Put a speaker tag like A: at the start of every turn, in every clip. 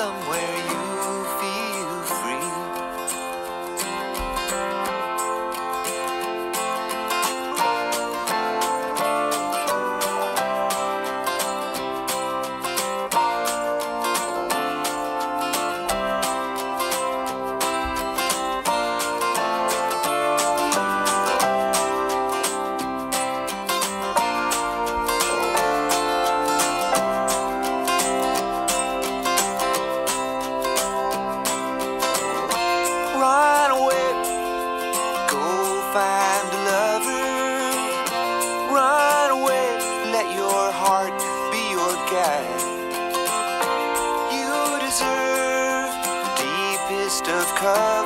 A: somewhere come.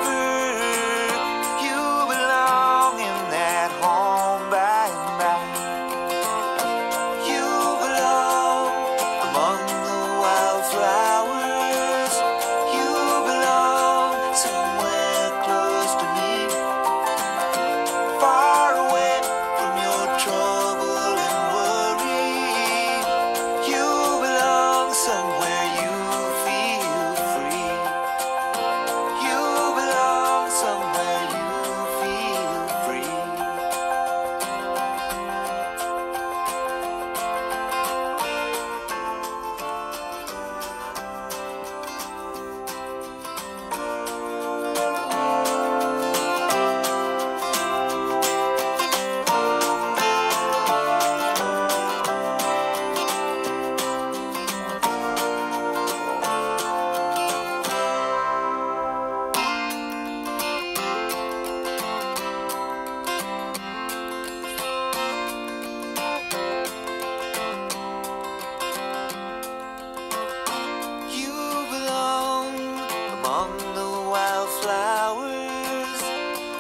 A: among the wildflowers.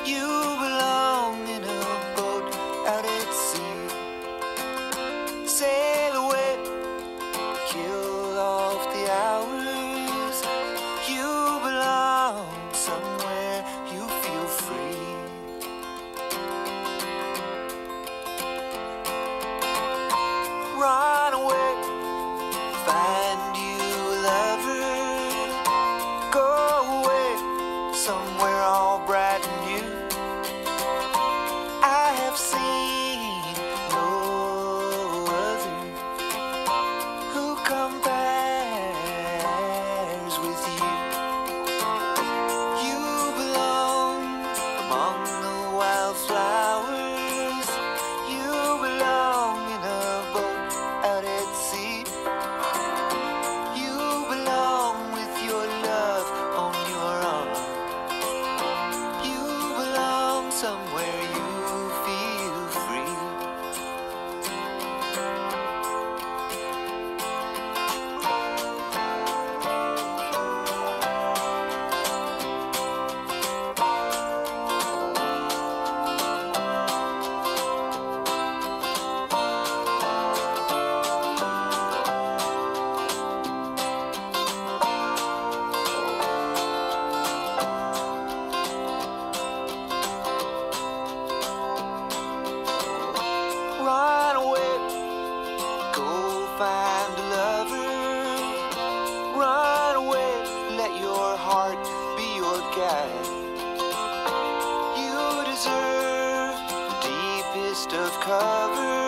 A: You belong in a boat out at sea. Sail away, kill off the hours. You belong somewhere you feel free. Run away, find. find a lover. Run away, let your heart be your guide. You deserve the deepest of cover.